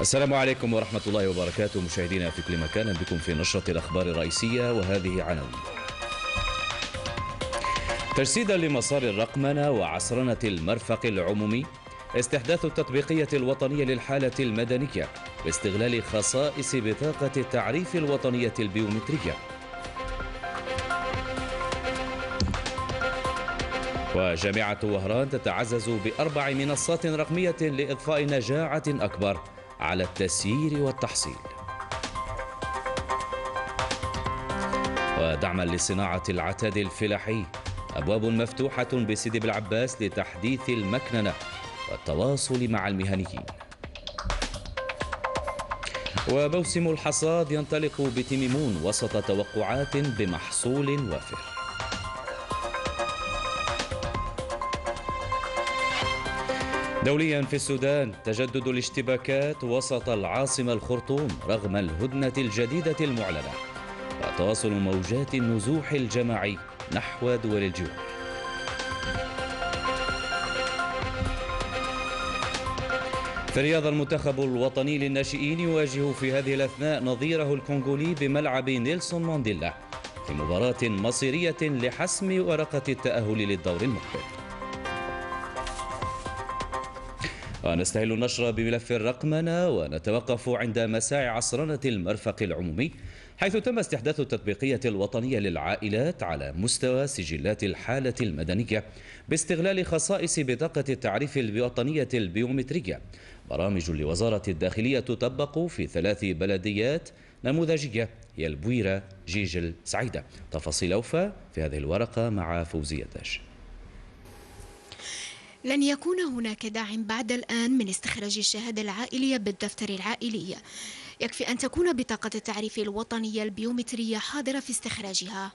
السلام عليكم ورحمة الله وبركاته. مشاهدينا في كل مكان بكم في نشرة الأخبار الرئيسية وهذه عناوين. تجسيدا لمسار الرقمنة وعصرنة المرفق العمومي استحداث التطبيقية الوطنية للحالة المدنية باستغلال خصائص بطاقة التعريف الوطنية البيومترية. وجامعة وهران تتعزز بأربع منصات رقمية لإضفاء نجاعة أكبر على التسيير والتحصيل. ودعما لصناعة العتاد الفلاحي. أبواب مفتوحة بسيدي بالعباس لتحديث المكننة والتواصل مع المهنيين. وموسم الحصاد ينطلق بتميمون وسط توقعات بمحصول وافر. دوليا في السودان تجدد الاشتباكات وسط العاصمة الخرطوم رغم الهدنة الجديدة المعلنة. وتواصل موجات النزوح الجماعي نحو دول الجوار في الرياض المنتخب الوطني للناشئين يواجه في هذه الأثناء نظيره الكونغولي بملعب نيلسون مانديلا في مباراة مصيرية لحسم ورقة التأهل للدور المقبل. ونستهل النشر بملف الرقمنة ونتوقف عند مساع عصرنة المرفق العمومي حيث تم استحداث التطبيقية الوطنية للعائلات على مستوى سجلات الحالة المدنية باستغلال خصائص بطاقة التعريف الوطنية البيومترية. برامج لوزارة الداخلية تطبق في ثلاث بلديات نموذجية هي البويرة جيجل سعيدة. تفاصيل أوفى في هذه الورقة مع فوزية داش. لن يكون هناك داع بعد الآن من استخراج الشهادة العائلية بالدفتر العائلي. يكفي أن تكون بطاقة التعريف الوطنية البيومترية حاضرة في استخراجها.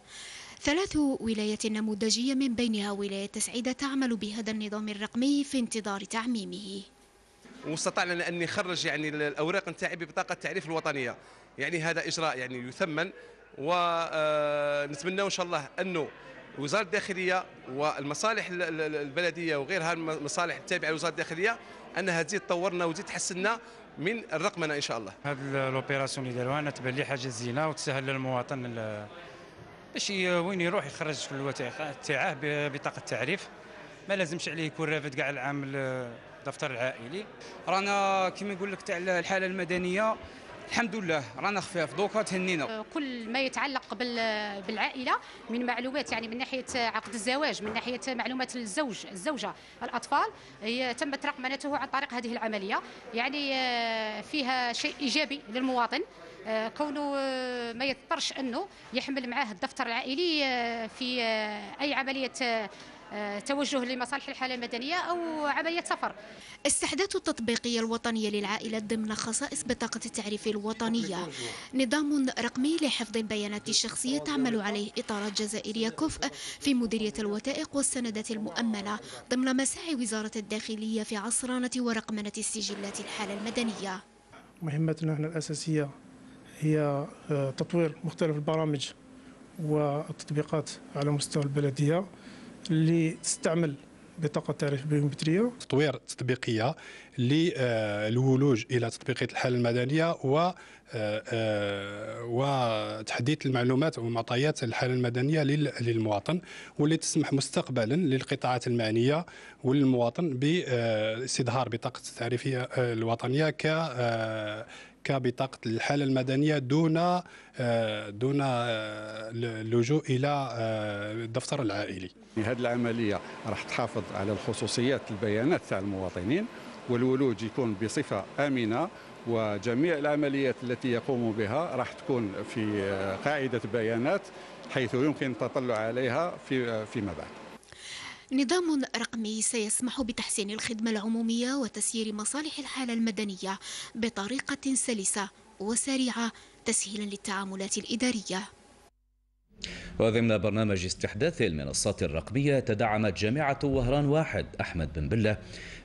ثلاث ولايات نموذجية من بينها ولاية سعيدة تعمل بهذا النظام الرقمي في انتظار تعميمه. وأستطعنا ان نخرج يعني الأوراق نتاعي ببطاقة التعريف الوطنية. يعني هذا إجراء يعني يثمن ونتمنى إن شاء الله أنه وزارة الداخلية والمصالح البلدية وغيرها المصالح التابعة لوزارة الداخلية أنها تزيد تطورنا وتزيد تحسننا من الرقمنه إن شاء الله. هذه لوبيراسيون اللي داروها أنا تبان لي حاجة زينة وتسهل للمواطن باش وين يروح يخرج في الوثائق تاعه بطاقة التعريف ما لازمش عليه يكون رافد كاع العام الدفتر العائلي رانا كما نقول لك تاع الحالة المدنية الحمد لله رانا خفاف. دوكا تهنينا. آه، كل ما يتعلق بالعائلة من معلومات يعني من ناحية عقد الزواج من ناحية معلومات الزوج الزوجة الأطفال هي تمت رقمنته عن طريق هذه العملية. يعني آه، فيها شيء إيجابي للمواطن. آه، كونه ما يضطرش أنه يحمل معاه الدفتر العائلي في أي عملية توجه لمصالح الحالة المدنية أو عملية سفر. استحداث التطبيقية الوطنية للعائلة ضمن خصائص بطاقة التعريف الوطنية. نظام رقمي لحفظ البيانات الشخصية تعمل عليه إطارات جزائرية كفء في مديرية الوثائق والسندات المؤمنة ضمن مساعي وزارة الداخلية في عصرانة ورقمنة السجلات الحالة المدنية. مهمتنا هنا الأساسية هي آه، تطوير مختلف البرامج والتطبيقات على مستوى البلدية. اللي تستعمل بطاقة تعريف بيومترية. تطوير تطبيقية للولوج إلى تطبيقية الحالة المدنية و آه، آه، وتحديث المعلومات ومعطيات الحالة المدنية للمواطن واللي تسمح مستقبلا للقطاعات المعنية وللمواطن باستظهار بطاقة التعريفية الوطنية ك آه، كبطاقة الحالة المدنية دون آه، دون آه، اللجوء إلى آه، الدفتر العائلي. هذه العملية راح تحافظ على الخصوصيات البيانات تاع المواطنين والولوج يكون بصفة آمنة وجميع العمليات التي يقوم بها راح تكون في قاعدة بيانات حيث يمكن التطلع عليها في فيما بعد. نظام رقمي سيسمح بتحسين الخدمة العمومية وتسيير مصالح الحالة المدنية بطريقة سلسة وسريعة تسهيلا للتعاملات الإدارية. وضمن برنامج استحداث المنصات الرقمية تدعمت جامعة وهران واحد أحمد بن بلة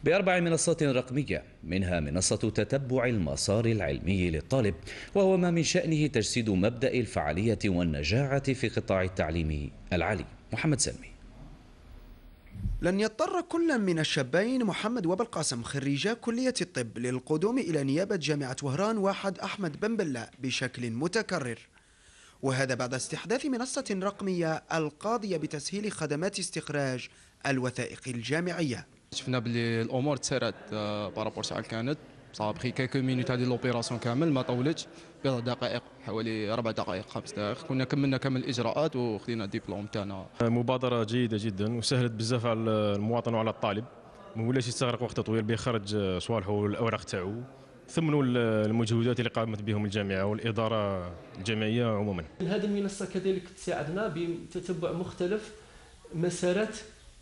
بأربع منصات رقمية منها منصة تتبع المسار العلمي للطالب وهو ما من شأنه تجسيد مبدأ الفعالية والنجاعة في قطاع التعليم العالي. محمد سلمي. لن يضطر كل من الشابين محمد وبالقاسم خريجا كلية الطب للقدوم إلى نيابة جامعة وهران واحد أحمد بن بلا بشكل متكرر. وهذا بعد استحداث منصة رقمية القاضية بتسهيل خدمات استخراج الوثائق الجامعية. شفنا باللي الأمور تسارعت par rapport شحال كانت. ça fait quelques minutes هذه l'opération كامل ما طولتش بضع دقائق حوالي أربع دقائق خمس دقائق. كنا كملنا كامل الاجراءات وخدينا الدبلوم تاعنا. مبادرة جيدة جدا وسهلت بزاف على المواطن وعلى الطالب. ما ولاش يستغرق وقت طويل بيخرج صوالحه والأوراق تاعو. ثمنوا المجهودات اللي قامت بهم الجامعة والإدارة الجامعية عموما. هذه المنصة كذلك تساعدنا بتتبع مختلف مسارات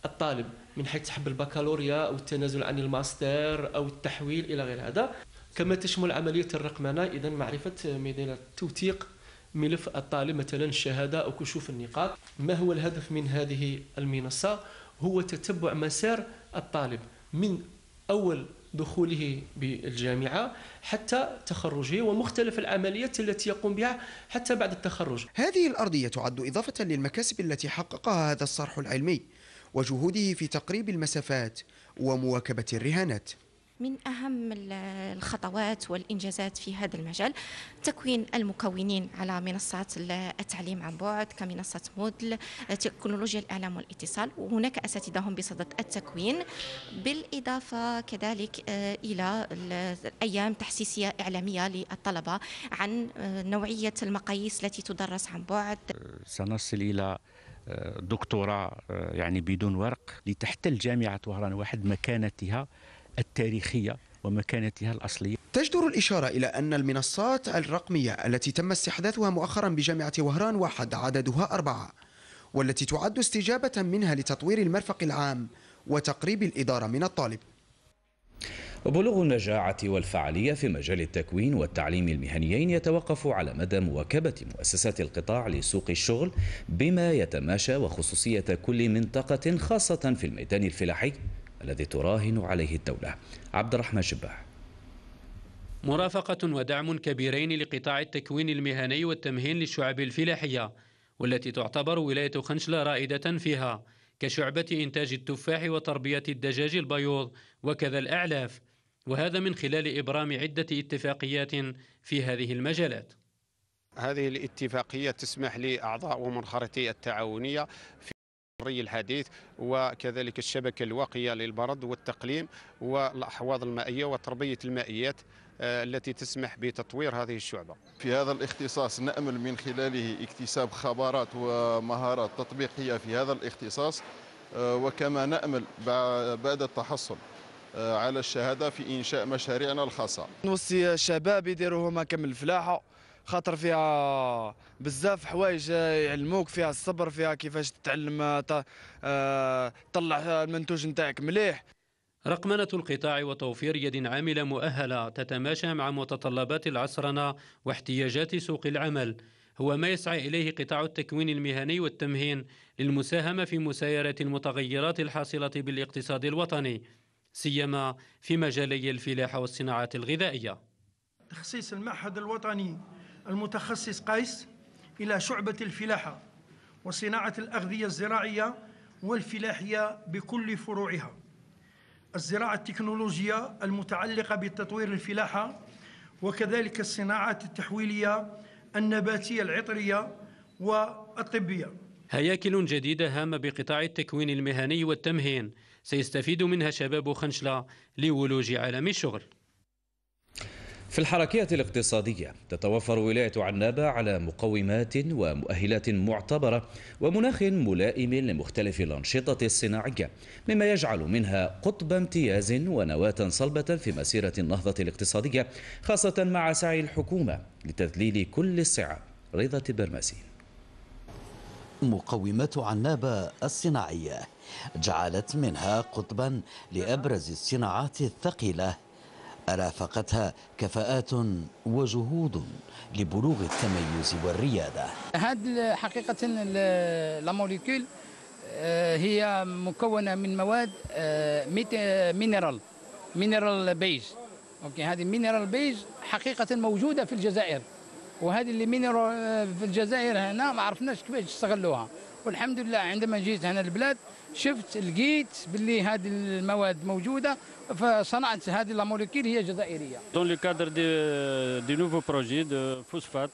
الطالب. من حيث سحب البكالوريا أو التنازل عن الماستر أو التحويل إلى غير هذا. كما تشمل عملية الرقمنة اذا معرفة ميدان توثيق ملف الطالب مثلا الشهاده أو كشوف النقاط. ما هو الهدف من هذه المنصة؟ هو تتبع مسار الطالب من أول دخوله بالجامعة حتى تخرجه ومختلف العمليات التي يقوم بها حتى بعد التخرج. هذه الأرضية تعد إضافة للمكاسب التي حققها هذا الصرح العلمي. وجهوده في تقريب المسافات ومواكبة الرهانات. من أهم الخطوات والإنجازات في هذا المجال تكوين المكونين على منصات التعليم عن بعد كمنصة مودل تكنولوجيا الإعلام والاتصال وهناك أساتذة هم بصدد التكوين بالإضافة كذلك آه، إلى أيام تحسيسية إعلامية للطلبة عن آه، نوعية المقاييس التي تدرس عن بعد. سنصل إلى دكتوراه يعني بدون ورق لتحتل جامعة وهران واحد مكانتها التاريخية ومكانتها الأصلية. تجدر الإشارة إلى أن المنصات الرقمية التي تم استحداثها مؤخرا بجامعة وهران واحد عددها أربعة والتي تعد استجابة منها لتطوير المرفق العام وتقريب الإدارة من الطالب. وبلوغ النجاعة والفعالية في مجال التكوين والتعليم المهنيين يتوقف على مدى مواكبة مؤسسات القطاع لسوق الشغل بما يتماشى وخصوصية كل منطقة خاصة في الميدان الفلاحي الذي تراهن عليه الدولة. عبد الرحمن شباح. مرافقة ودعم كبيرين لقطاع التكوين المهني والتمهين للشعب الفلاحية والتي تعتبر ولاية خنشلة رائدة فيها كشعبة إنتاج التفاح وتربية الدجاج البيوض وكذا الأعلاف. وهذا من خلال إبرام عدة اتفاقيات في هذه المجالات. هذه الاتفاقية تسمح لأعضاء ومنخرطي التعاونية في الري الحديث وكذلك الشبكة الواقية للبرد والتقليم والأحواض المائية وتربية المائيات آه، التي تسمح بتطوير هذه الشعبة. في هذا الاختصاص نأمل من خلاله اكتساب خبرات ومهارات تطبيقية في هذا الاختصاص آه، وكما نأمل بعد التحصل. على الشهادة في إنشاء مشاريعنا الخاصة. نوصي الشباب يديروا هما كم الفلاحة خاطر فيها بزاف حوايج يعلموك فيها الصبر فيها كيفاش تتعلم تطلع المنتوج نتاعك مليح. رقمنة القطاع وتوفير يد عاملة مؤهلة تتماشى مع متطلبات العصرنة واحتياجات سوق العمل. هو ما يسعى إليه قطاع التكوين المهني والتمهين للمساهمة في مسايرة المتغيرات الحاصلة بالاقتصاد الوطني. سيما في مجالي الفلاحة والصناعات الغذائية. تخصيص المعهد الوطني المتخصص قيس إلى شعبة الفلاحة وصناعة الأغذية الزراعية والفلاحية بكل فروعها. الزراعة التكنولوجية المتعلقة بتطوير الفلاحة وكذلك الصناعات التحويلية النباتية العطرية والطبية. هياكل جديدة هامة بقطاع التكوين المهني والتمهين سيستفيد منها شباب خنشلة لولوج عالم الشغل. في الحركية الاقتصادية تتوفر ولاية عنابة على مقومات ومؤهلات معتبرة ومناخ ملائم لمختلف الأنشطة الصناعية مما يجعل منها قطب امتياز ونواة صلبة في مسيرة النهضة الاقتصادية خاصة مع سعي الحكومة لتذليل كل الصعاب. رضا برمسين مقومات عنابة الصناعية. جعلت منها قطبا لأبرز الصناعات الثقيلة. رافقتها كفاءات وجهود لبلوغ التميز والريادة. هذه حقيقة la molécule آه، هي مكونة من مواد minérales minéral beige OK هذه minéral beige حقيقة موجودة في الجزائر. وهذه les minérales آه، في الجزائر هنا ما عرفناش كيفاش استغلوها. والحمد لله عندما جيت هنا البلاد شفت لقيت باللي هذه المواد موجودة فصنعت هذه la molécule هي جزائرية. Dans le cadre de, du nouveau projet de phosphate,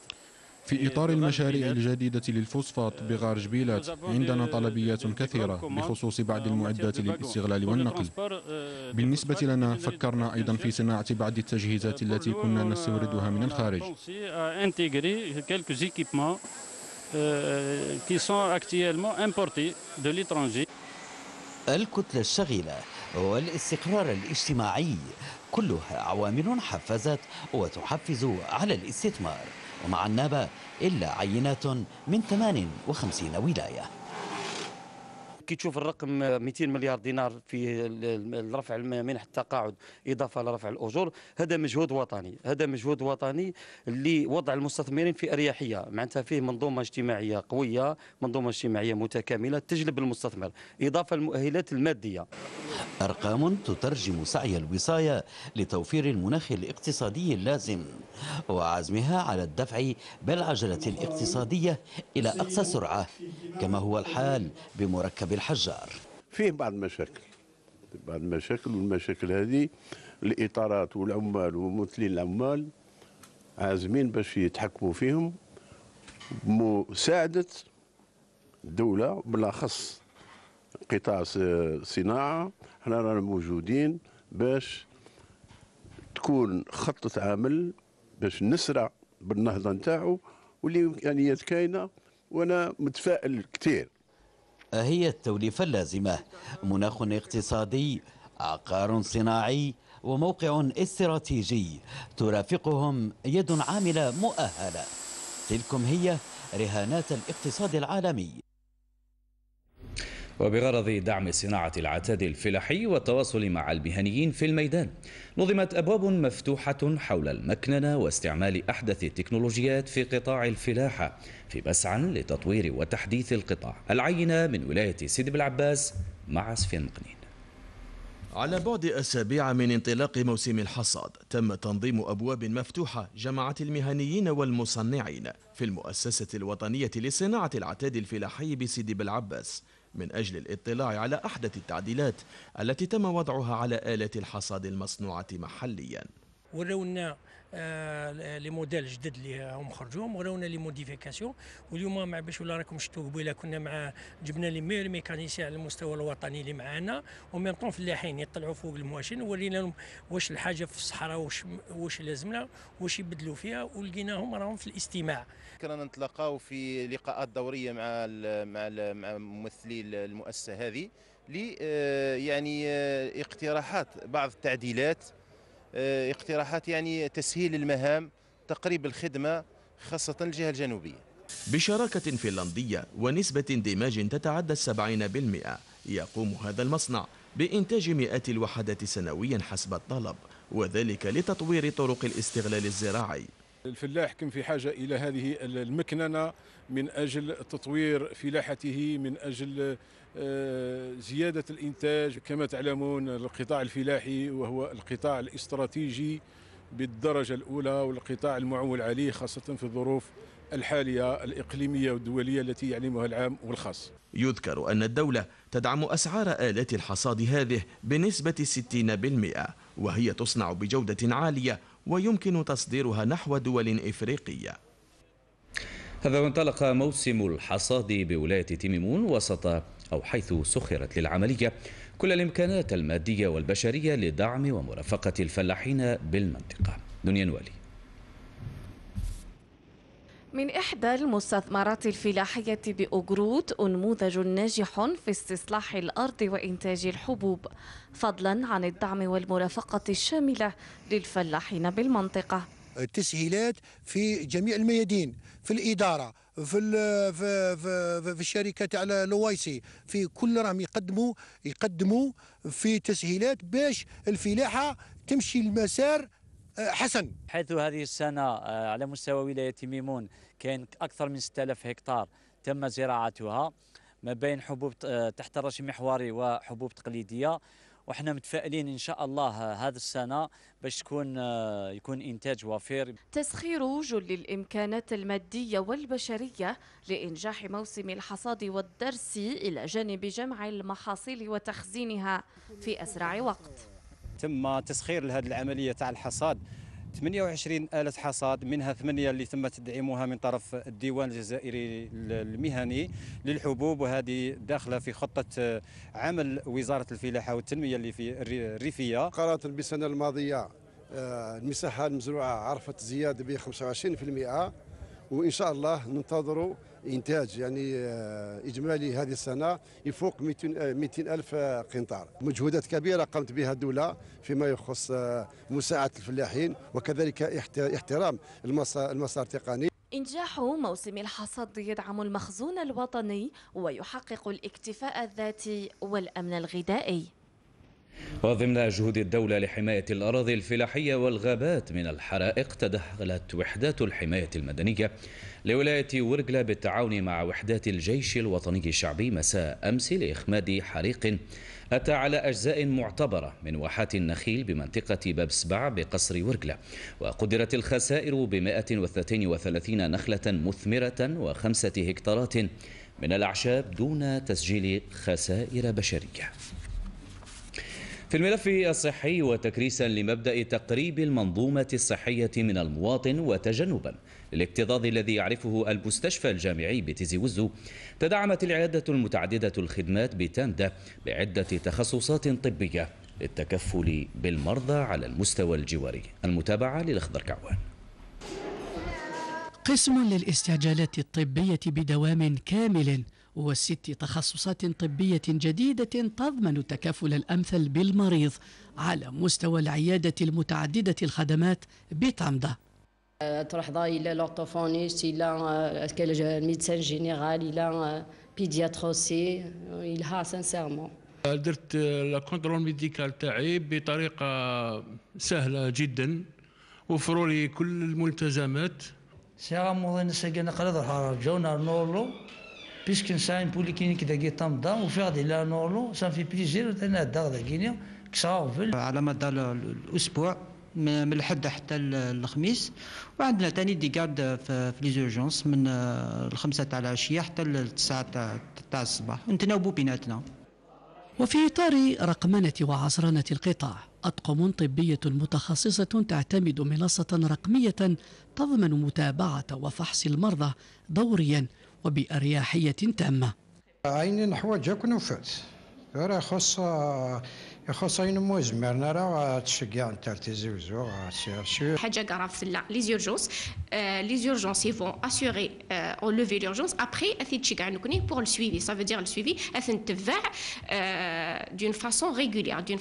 في إطار المشاريع الجديدة للفوسفات بغار جبيلات عندنا طلبيات كثيرة بخصوص بعض المعدات للاستغلال والنقل. بالنسبة لنا فكرنا أيضا في صناعة بعض التجهيزات التي كنا نستوردها من الخارج. Euh, qui sont actuellement importés de l'étranger. الكتلة الشغيلة والاستقرار الاجتماعي كلها عوامل حفزت وتحفز على الاستثمار ومع النابة إلا عينات من 58 ولاية كي تشوف الرقم 200 مليار دينار في رفع منح التقاعد إضافة لرفع الأجور هذا مجهود وطني هذا مجهود وطني اللي وضع المستثمرين في أريحية معناتها فيه منظومة اجتماعية قوية منظومة اجتماعية متكاملة تجلب المستثمر إضافة المؤهلات المادية. أرقام تترجم سعي الوصاية لتوفير المناخ الاقتصادي اللازم وعزمها على الدفع بالعجلة الاقتصادية إلى أقصى سرعة كما هو الحال بمركب الحجار فيه بعض المشاكل بعض المشاكل والمشاكل هذه الإطارات والعمال وممثلين العمال عازمين باش يتحكموا فيهم بمساعدة الدولة بالأخص قطاع الص- الصناعه إحنا رانا موجودين باش تكون خطة عمل باش نسرع بالنهضة نتاعو واللي امكانيات كاينة وأنا متفائل كثير هي التوليفة اللازمة. مناخ اقتصادي عقار صناعي وموقع استراتيجي. ترافقهم يد عاملة مؤهلة. تلكم هي رهانات الاقتصاد العالمي. وبغرض دعم صناعة العتاد الفلاحي والتواصل مع المهنيين في الميدان نظمت أبواب مفتوحة حول المكننة واستعمال أحدث التكنولوجيات في قطاع الفلاحة في مسعى لتطوير وتحديث القطاع. العينة من ولاية سيدي بالعباس مع سفيان مقنين. على بعد أسابيع من انطلاق موسم الحصاد تم تنظيم أبواب مفتوحة جمعت المهنيين والمصنعين في المؤسسة الوطنية لصناعة العتاد الفلاحي بسيدي بالعباس من أجل الاطلاع على أحدث التعديلات التي تم وضعها على آلات الحصاد المصنوعة محلياً. وراونا آه، les modèles جدد اللي هم خرجوهم وراونا les modifications. واليوم مع باش ولا راكم شفتوا قبيلة كنا مع جبنا لي مير ميكانيسيان على المستوى الوطني اللي معانا وميم طون فلاحين يطلعوا فوق المواشين ورينا لهم واش الحاجة في الصحراء واش واش لازمنا واش يبدلوا فيها ولقيناهم راهم في الاستماع. كنا نتلاقاو في لقاءات دورية مع ال مع ال مع ممثلي المؤسسة هذه ل آه، يعني آه، اقتراحات بعض التعديلات اقتراحات يعني تسهيل المهام تقريب الخدمة خاصة الجهة الجنوبية. بشراكة فنلندية ونسبة اندماج تتعدى السبعين بالمئة. يقوم هذا المصنع بإنتاج مئات الوحدات سنويا حسب الطلب وذلك لتطوير طرق الاستغلال الزراعي. الفلاح كان في حاجة إلى هذه المكننة من أجل تطوير فلاحته من أجل آه، زيادة الإنتاج كما تعلمون القطاع الفلاحي وهو القطاع الاستراتيجي بالدرجة الأولى والقطاع المعول عليه خاصة في الظروف الحالية الإقليمية والدولية التي يعلمها العام والخاص. يذكر أن الدولة تدعم أسعار آلات الحصاد هذه بنسبة 60% وهي تصنع بجودة عالية ويمكن تصديرها نحو دول إفريقية. هذا وانطلق موسم الحصاد بولاية تيميمون وسط أو حيث سخرت للعملية كل الإمكانات المادية والبشرية لدعم ومرافقة الفلاحين بالمنطقة. دنيا نوالي. من إحدى المستثمرات الفلاحية بأوغرود أنموذج ناجح في استصلاح الأرض وإنتاج الحبوب فضلا عن الدعم والمرافقة الشاملة للفلاحين بالمنطقة. التسهيلات في جميع الميادين في الإدارة في في في, في الشركة تاع لويسي في كل راهم يقدموا يقدموا في تسهيلات باش الفلاحة تمشي المسار آه، حسن. حيث هذه السنة آه، على مستوى ولاية ميمون كان أكثر من 6000 هكتار تم زراعتها ما بين حبوب آه، تحت الرش المحوري وحبوب تقليدية. وحنا متفائلين إن شاء الله هذا السنة باش تكون يكون إنتاج وفير. تسخير جل الامكانات المادية والبشرية لإنجاح موسم الحصاد والدرس إلى جانب جمع المحاصيل وتخزينها في أسرع وقت. تم تسخير لهذه العملية تاع الحصاد. 28 آلة حصاد منها ثمانية اللي تم تدعيمها من طرف الديوان الجزائري المهني للحبوب وهذه داخلة في خطة عمل وزارة الفلاحة والتنمية اللي في الريفية قرارات بالسنة الماضية آه، المساحة المزروعة عرفت زيادة ب 25% وإن شاء الله ننتظر إنتاج يعني آه، إجمالي هذه السنة يفوق 200 آه، ألف قنطار. مجهودات كبيرة قامت بها الدولة فيما يخص مساعدة الفلاحين وكذلك احترام المسار التقني. إنجاح موسم الحصاد يدعم المخزون الوطني ويحقق الاكتفاء الذاتي والأمن الغذائي. وضمن جهود الدولة لحماية الأراضي الفلاحية والغابات من الحرائق تدخلت وحدات الحماية المدنية لولاية ورقلة بالتعاون مع وحدات الجيش الوطني الشعبي مساء أمس لإخماد حريق أتى على أجزاء معتبرة من واحات النخيل بمنطقة باب سبع بقصر ورقلة وقدرت الخسائر ب 132 نخلة مثمرة وخمسة هكتارات من الأعشاب دون تسجيل خسائر بشرية. في الملف الصحي وتكريسا لمبدأ تقريب المنظومة الصحية من المواطن وتجنبا للاكتظاظ الذي يعرفه المستشفى الجامعي بتيزي وزو تدعمت العيادة المتعددة الخدمات بتاندا بعدة تخصصات طبية للتكفل بالمرضى على المستوى الجواري. المتابعة للأخضر كعوان. قسم للاستعجالات الطبية بدوام كامل وست تخصصات طبية جديدة تضمن التكافل الأمثل بالمريض على مستوى العيادة المتعددة الخدمات بطمدة تلاحظ إلى لورتوفونيست إلى الميدسان جينيرال إلى بيدياتر اوسي الها sincèrement درت le contrôle médical تاعي بطريقة سهلة جدا وفروا لي كل الملتزمات. سيغا موضين ساقنا قرض جونا نورلو بيسك نساين بوليكلينيك داكي طنطا وفي غادي لا نورلو سان في بليزير أنا دا داكينيا كساوفل على مدار الأسبوع من الحد حتى الخميس وعندنا ثاني دي كارد في لي زورجونس من الخمسة تاع العشية حتى التسعة تاع الصباح نتناوبوا بيناتنا وفي إطار رقمنة وعصرنة القطاع أطقم طبية متخصصة تعتمد منصة رقمية تضمن متابعة وفحص المرضى دوريا وبأريحية تامة. عينين حوايج كنوفات راه خص يخص اين موز. مرنا راه تشجع انت تزوزو حاجة غراف في لي زورجونس لي زورجونس يفون اسيوري اون لوفي لورجونس ابري اثي تشجع نكوني بور لو سويفي سا فو دير لو سويفي اثي تبع دون فاسون ريغولير دون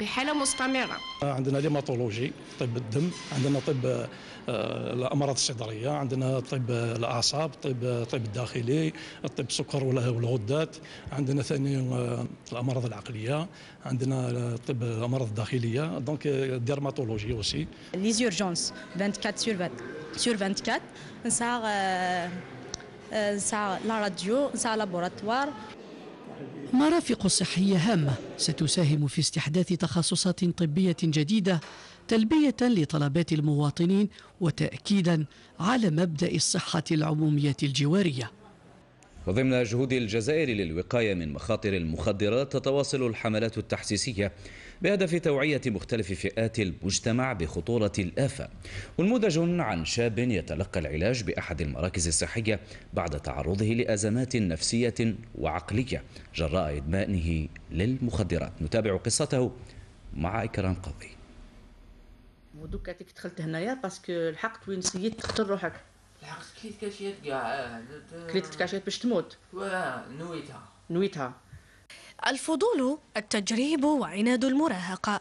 بحالة مستمرة. عندنا l'hématologie طب الدم عندنا طب الأمراض الصدرية. عندنا طب الأعصاب طب طب الداخلي الطب السكر والغدات. عندنا ثاني الأمراض العقلية. عندنا طب الأمراض الداخلية. donc dermatologie aussi. les urgences 24 sur sur 24 نساغ نساغ la radio نساغ laboratoire مرافق صحية هامة ستساهم في استحداث تخصصات طبية جديدة تلبية لطلبات المواطنين وتأكيدا على مبدأ الصحة العمومية الجوارية. وضمن جهود الجزائر للوقاية من مخاطر المخدرات تتواصل الحملات التحسيسية بهدف توعية مختلف فئات المجتمع بخطورة الآفة. ونموذج عن شاب يتلقى العلاج بأحد المراكز الصحية بعد تعرضه لأزمات نفسية وعقلية جراء إدمانه للمخدرات. نتابع قصته مع إكرام قضي ودوكا دخلت هنايا parce que الحقت وين سيت تقتل روحك. الحقت كليت كاشيات كاع كليت كاشيات باش تموت. نويتها. نويتها. الفضول التجريب وعناد المراهقة.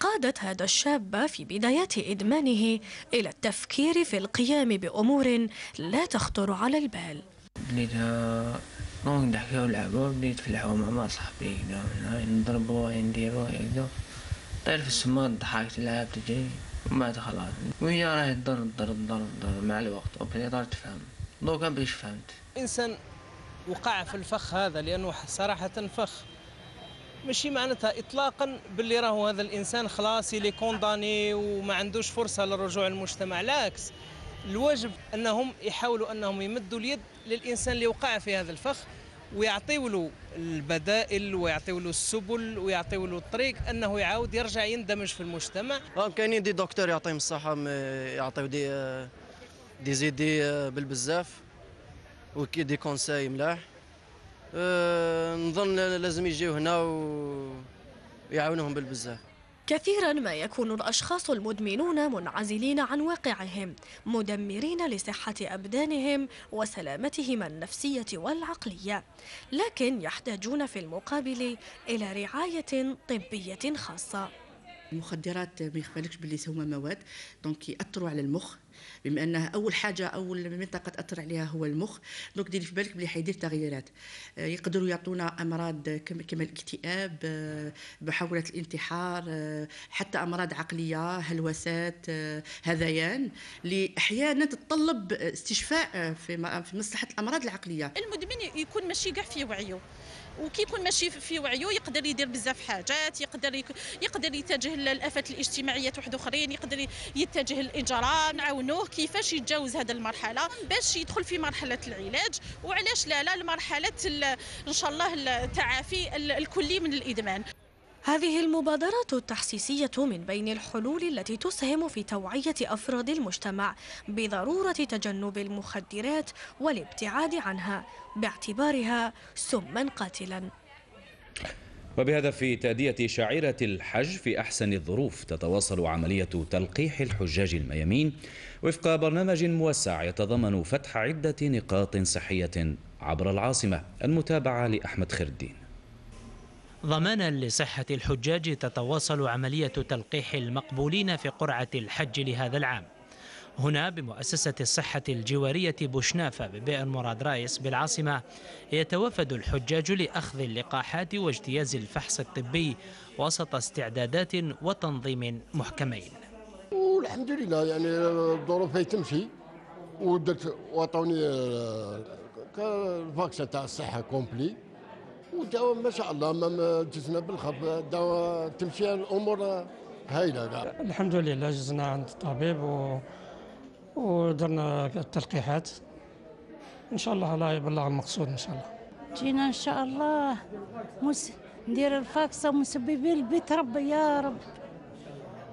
قادت هذا الشاب في بدايات إدمانه إلى التفكير في القيام بأمور لا تخطر على البال. بديتها donc نحكيو نلعبو بديت في الحومة مع صاحبي. نضربو نديرو هكذا طير في السما ضحكت لعبت تجري وما خلاص وهي راهي تضر تضر تضر تضر. مع الوقت وبديت صارت تفهم دوكا باش فهمت. إنسان وقع في الفخ هذا لأنه صراحة فخ. ماشي معناتها اطلاقا باللي راهو هذا الإنسان خلاص il est condamné وما عندوش فرصة للرجوع للمجتمع. العكس الواجب أنهم يحاولوا أنهم يمدوا اليد للإنسان اللي وقع في هذا الفخ ويعطيوا له البدائل ويعطيوا له السبل ويعطيوا له الطريق أنه يعاود يرجع يندمج في المجتمع. كاينين des docteurs يعطيهم الصحة يعطيو des des idées بالبزاف وكي des conseils ملاح. نظن لازم يجيو هنا ويعاونوهم بالبزاف. كثيرا ما يكون الأشخاص المدمنون منعزلين عن واقعهم مدمرين لصحة أبدانهم وسلامتهم النفسية والعقلية لكن يحتاجون في المقابل إلى رعاية طبية خاصة. المخدرات ما يخفالكش باللي هما مواد donc ياثروا على المخ. بما انها أول حاجة أول منطقة تأثر عليها هو المخ donc ديري في بالك بلي حيدير تغييرات. آه، يقدروا يعطونا أمراض كما الاكتئاب آه، محاوله الانتحار آه، حتى أمراض عقلية هلوسات هذيان اللي أحيانا تتطلب استشفاء في مصلحة الأمراض العقلية. المدمن يكون ماشي كاع في وعيه. وكي يكون ماشي في وعيه يقدر يدير بزاف حاجات يقدر يقدر يتجه للافات الاجتماعية واحد آخرين يقدر يتجه للاجرام نعاونوه كيفاش يتجاوز هذه المرحلة باش يدخل في مرحلة العلاج. وعلاش لا؟ لا لمرحلة إن شاء الله التعافي الكلي من الإدمان. هذه المبادرات التحسيسية من بين الحلول التي تسهم في توعية أفراد المجتمع بضرورة تجنب المخدرات والابتعاد عنها باعتبارها سما قاتلا. وبهدف تأدية شعيرة الحج في أحسن الظروف تتواصل عملية تلقيح الحجاج الميامين وفق برنامج موسع يتضمن فتح عدة نقاط صحية عبر العاصمة. المتابعة لأحمد خردين. ضمانا لصحة الحجاج تتواصل عملية تلقيح المقبولين في قرعة الحج لهذا العام. هنا بمؤسسة الصحة الجوارية بوشنافة ببئر مراد رايس بالعاصمة يتوافد الحجاج لأخذ اللقاحات واجتياز الفحص الطبي وسط استعدادات وتنظيم محكمين. والحمد لله يعني الظروف هي تمشي ودرت وعطوني الفاكسة تاع الصحة كومبلي. وداو ما شاء الله ما جزنا بالخف داو تمشي الأمور هايلة الحمد لله جزنا عند الطبيب و... ودرنا التلقيحات. إن شاء الله لا يبلغ المقصود إن شاء الله. جينا إن شاء الله. مس... ندير الفاكسة مسببين البيت ربي يا رب.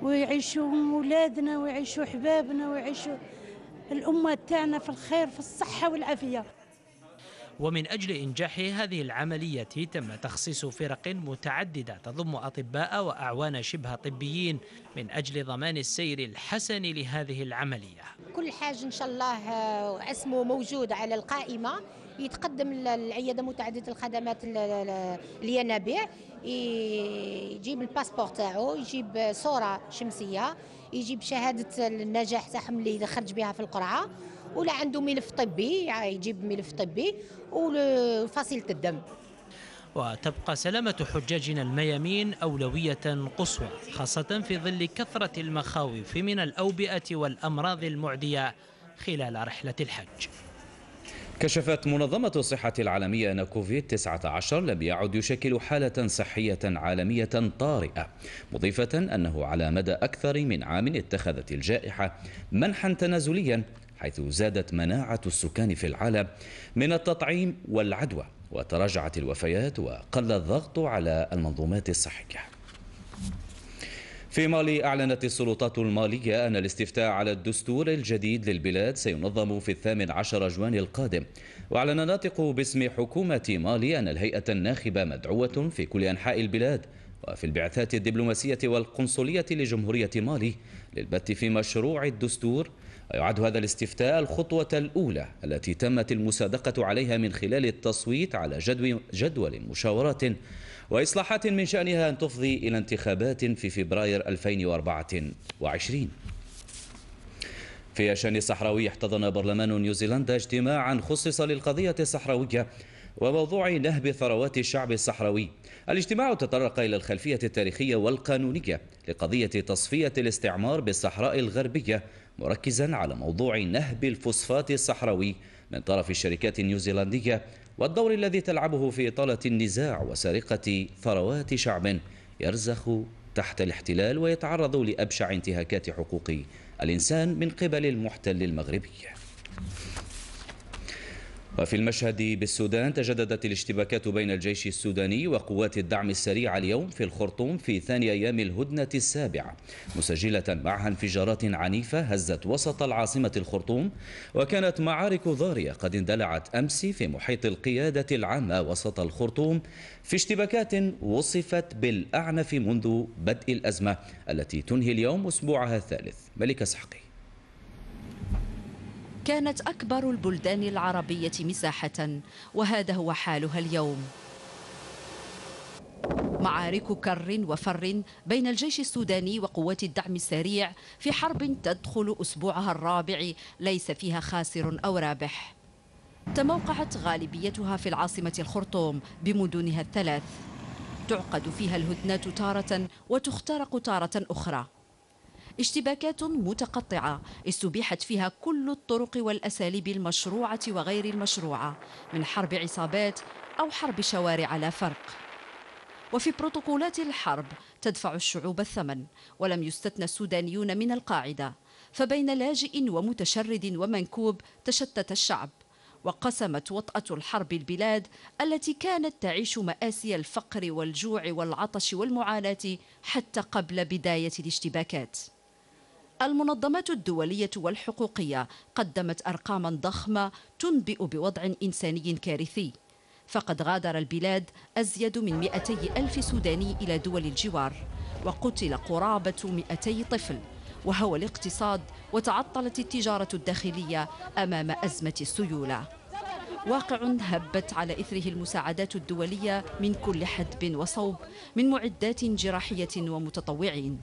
ويعيشوا ولادنا ويعيشوا احبابنا ويعيشوا الأمة تاعنا في الخير في الصحة والعافية. ومن أجل إنجاح هذه العملية تم تخصيص فرق متعددة تضم أطباء وأعوان شبه طبيين من أجل ضمان السير الحسن لهذه العملية. كل حاجة إن شاء الله آه، اسمه موجود على القائمة. يتقدم للعياده متعددة الخدمات الينابيع يجيب الباسبور تاعو يجيب صورة شمسية يجيب شهادة النجاح تاعهم اللي خرج بها في القرعة. ولا عنده ملف طبي يجيب ملف طبي وفصيلة الدم. وتبقى سلامة حجاجنا الميامين أولوية قصوى خاصة في ظل كثرة المخاوف من الأوبئة والأمراض المعدية خلال رحلة الحج. كشفت منظمة الصحة العالمية أن كوفيد 19 لم يعد يشكل حالة صحية عالمية طارئة مضيفة أنه على مدى أكثر من عام اتخذت الجائحة منحا تنازليا حيث زادت مناعة السكان في العالم من التطعيم والعدوى وتراجعت الوفيات وقل الضغط على المنظومات الصحية. في مالي أعلنت السلطات المالية أن الاستفتاء على الدستور الجديد للبلاد سينظم في الثامن عشر جوان القادم. وأعلن ناطق باسم حكومة مالي أن الهيئة الناخبة مدعوة في كل أنحاء البلاد وفي البعثات الدبلوماسية والقنصلية لجمهورية مالي للبت في مشروع الدستور ويعد هذا الاستفتاء الخطوة الأولى التي تمت المصادقة عليها من خلال التصويت على جدول, مشاورات وإصلاحات من شأنها أن تفضي إلى انتخابات في فبراير 2024 في الشأن الصحراوي احتضن برلمان نيوزيلندا اجتماعا خصص للقضية الصحراوية وموضوع نهب ثروات الشعب الصحراوي. الاجتماع تطرق إلى الخلفية التاريخية والقانونية لقضية تصفية الاستعمار بالصحراء الغربية مركزا على موضوع نهب الفوسفات الصحراوي من طرف الشركات النيوزيلندية والدور الذي تلعبه في إطالة النزاع وسرقة ثروات شعب يرزخ تحت الاحتلال ويتعرض لأبشع انتهاكات حقوق الإنسان من قبل المحتل المغربي. وفي المشهد بالسودان تجددت الاشتباكات بين الجيش السوداني وقوات الدعم السريع اليوم في الخرطوم في ثاني أيام الهدنة السابعة. مسجلة معها انفجارات عنيفة هزت وسط العاصمة الخرطوم وكانت معارك ضارية قد اندلعت أمس في محيط القيادة العامة وسط الخرطوم في اشتباكات وصفت بالأعنف منذ بدء الأزمة التي تنهي اليوم أسبوعها الثالث. ملك سحقي. كانت أكبر البلدان العربية مساحة وهذا هو حالها اليوم. معارك كر وفر بين الجيش السوداني وقوات الدعم السريع في حرب تدخل أسبوعها الرابع ليس فيها خاسر أو رابح. تموقعت غالبيتها في العاصمة الخرطوم بمدنها الثلاث. تعقد فيها الهدنات تارة وتخترق تارة أخرى. اشتباكات متقطعة استبيحت فيها كل الطرق والأساليب المشروعة وغير المشروعة من حرب عصابات أو حرب شوارع لا فرق. وفي بروتوكولات الحرب تدفع الشعوب الثمن ولم يستثنى السودانيون من القاعدة. فبين لاجئ ومتشرد ومنكوب تشتت الشعب وقسمت وطأة الحرب البلاد التي كانت تعيش مآسي الفقر والجوع والعطش والمعاناة حتى قبل بداية الاشتباكات. المنظمات الدولية والحقوقية قدمت أرقاما ضخمة تنبئ بوضع إنساني كارثي. فقد غادر البلاد أزيد من 200 ألف سوداني إلى دول الجوار وقتل قرابة 200 طفل. وهو الاقتصاد وتعطلت التجارة الداخلية أمام أزمة السيولة. واقع هبت على إثره المساعدات الدولية من كل حدب وصوب من معدات جراحية ومتطوعين.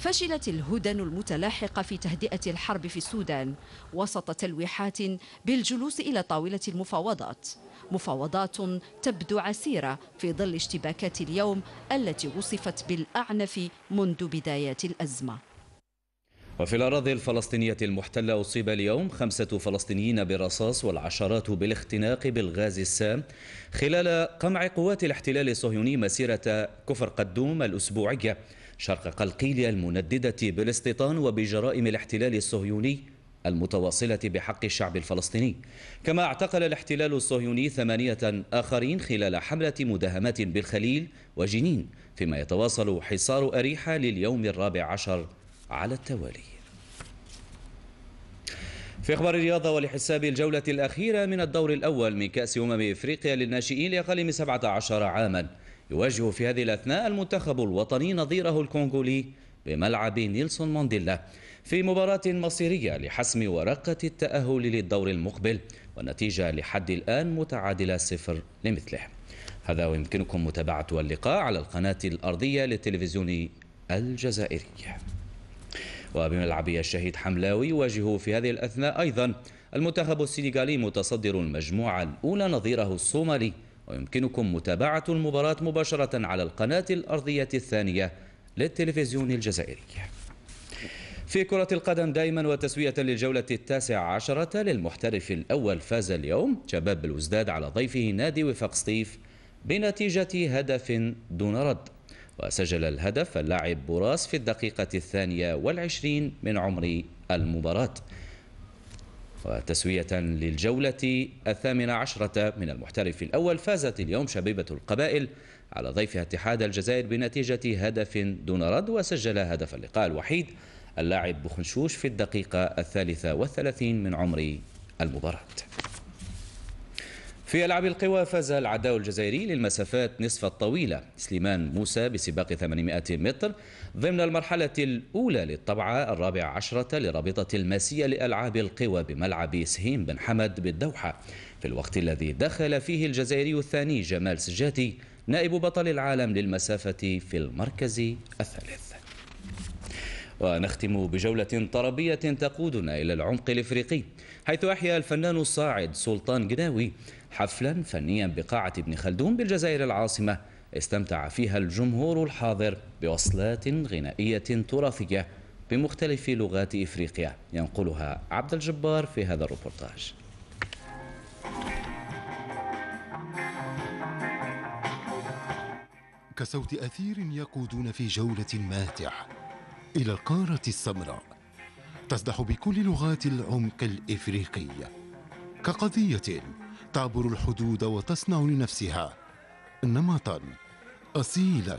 فشلت الهدن المتلاحقة في تهدئة الحرب في السودان. وسط تلويحات بالجلوس إلى طاولة المفاوضات. مفاوضات تبدو عسيرة في ظل اشتباكات اليوم التي وصفت بالأعنف منذ بدايات الأزمة. وفي الأراضي الفلسطينية المحتلة أصيب اليوم خمسة فلسطينيين بالرصاص والعشرات بالاختناق بالغاز السام خلال قمع قوات الاحتلال الصهيوني مسيرة كفر قدوم الأسبوعية. شرق قلقيلية المنددة بالاستيطان وبجرائم الاحتلال الصهيوني المتواصلة بحق الشعب الفلسطيني. كما اعتقل الاحتلال الصهيوني ثمانية آخرين خلال حملة مداهمات بالخليل وجنين فيما يتواصل حصار أريحة لليوم الرابع عشر على التوالي. في أخبار الرياضة ولحساب الجولة الأخيرة من الدور الأول من كأس أمم إفريقيا للناشئين لأقل من 17 عاما يواجه في هذه الأثناء المنتخب الوطني نظيره الكونغولي بملعب نيلسون مانديلا في مباراة مصيرية لحسم ورقة التأهل للدور المقبل والنتيجة لحد الآن متعادلة صفر لمثله. هذا ويمكنكم متابعة اللقاء على القناة الأرضية للتلفزيون الجزائري. وبملعب الشهيد حملاوي يواجه في هذه الأثناء أيضا المنتخب السنغالي متصدر المجموعة الأولى نظيره الصومالي. ويمكنكم متابعة المباراة مباشرة على القناة الأرضية الثانية للتلفزيون الجزائري. في كرة القدم دائما وتسوية للجولة التاسعة عشرة للمحترف الأول فاز اليوم شباب الوزداد على ضيفه نادي وفاق سطيف بنتيجة هدف دون رد. وسجل الهدف اللاعب بوراس في الدقيقة الثانية والعشرين من عمر المباراة. وتسوية للجولة الثامنة عشرة من المحترف الأول. فازت اليوم شبيبة القبائل على ضيفها اتحاد الجزائر بنتيجة هدف دون رد وسجل هدف اللقاء الوحيد اللاعب بخنشوش في الدقيقة الثالثة والثلاثين من عمر المباراة. في ألعاب القوى فاز العداء الجزائري للمسافات نصف الطويلة. سليمان موسى بسباق 800 متر ضمن المرحلة الأولى للطبعة الرابعة عشرة لرابطة الماسية لألعاب القوى بملعب سهيم بن حمد بالدوحة. في الوقت الذي دخل فيه الجزائري الثاني جمال سجاتي نائب بطل العالم للمسافة في المركز الثالث. ونختم بجولة طربية تقودنا إلى العمق الإفريقي حيث أحيا الفنان الصاعد سلطان قناوي حفلا فنيا بقاعة ابن خلدون بالجزائر العاصمة. استمتع فيها الجمهور الحاضر بوصلات غنائية تراثية بمختلف لغات إفريقيا. ينقلها عبد الجبار في هذا الروبورتاج كصوت أثير يقودون في جولة ماتعة إلى القارة السمراء تصدح بكل لغات العمق الإفريقي كقضية تعبر الحدود وتصنع لنفسها. نمطا أصيلا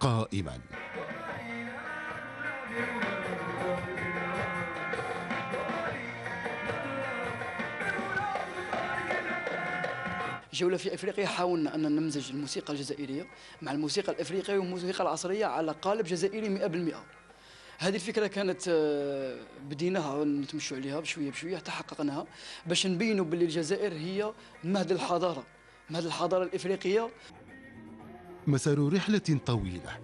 قائما. جولة في إفريقيا حاولنا أن نمزج الموسيقى الجزائرية مع الموسيقى الإفريقية والموسيقى العصرية على قالب جزائري 100% هذه الفكرة كانت آه، بديناها نتمشوا عليها بشوية بشوية حتى حققناها باش نبينوا باللي الجزائر هي مهد الحضارة مهد الحضارة الإفريقية. مسار رحلة طويلة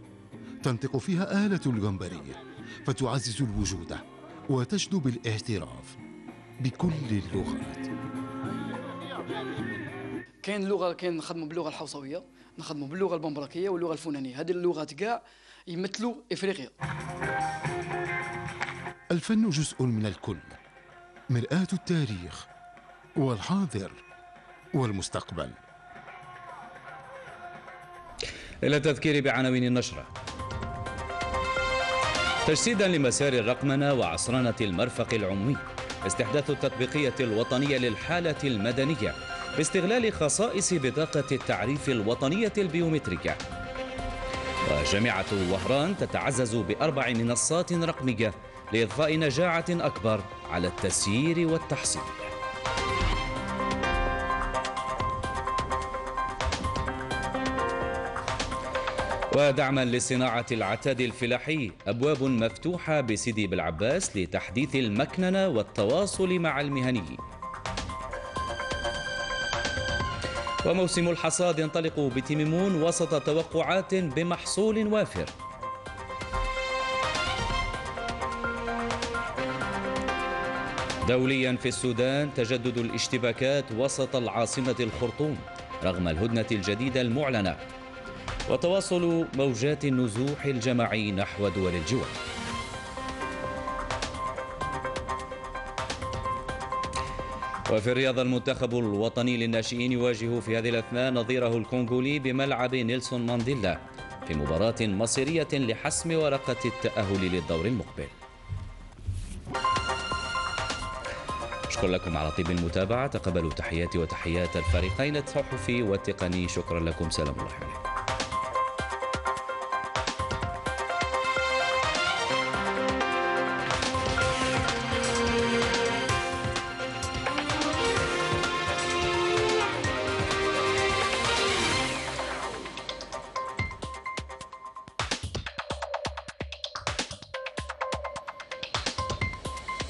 تنطق فيها آلة الجمبري فتعزز الوجود وتجلب الاعتراف بكل اللغات. كاين لغه كاين نخدموا باللغة الحوصوية نخدموا باللغة البمبركيه واللغة الفونانيه هذه اللغات كاع يمثلوا إفريقيا. الفن جزء من الكل مرآة التاريخ والحاضر والمستقبل. إلى التذكير بعناوين النشرة. تجسيدا لمسار الرقمنة وعصرنة المرفق العمومي استحداث التطبيقية الوطنية للحالة المدنية باستغلال خصائص بطاقة التعريف الوطنية البيومترية. وجامعة وهران تتعزز بأربع منصات رقمية لإضفاء نجاعة أكبر على التسيير والتحصيل. ودعما لصناعة العتاد الفلاحي أبواب مفتوحة بسيدي بالعباس لتحديث المكننة والتواصل مع المهنيين وموسم الحصاد ينطلق بتيميمون وسط توقعات بمحصول وافر. دوليا في السودان تجدد الاشتباكات وسط العاصمة الخرطوم رغم الهدنة الجديدة المعلنة. وتواصل موجات النزوح الجماعي نحو دول الجوار. وفي الرياضة المنتخب الوطني للناشئين يواجه في هذه الأثناء نظيره الكونغولي بملعب نيلسون مانديلا في مباراة مصيرية لحسم ورقة التأهل للدور المقبل. شكرا لكم على طيب المتابعة. تقبلوا تحياتي وتحيات الفريقين. الصحفي والتقني. شكرا لكم. سلام الله عليكم.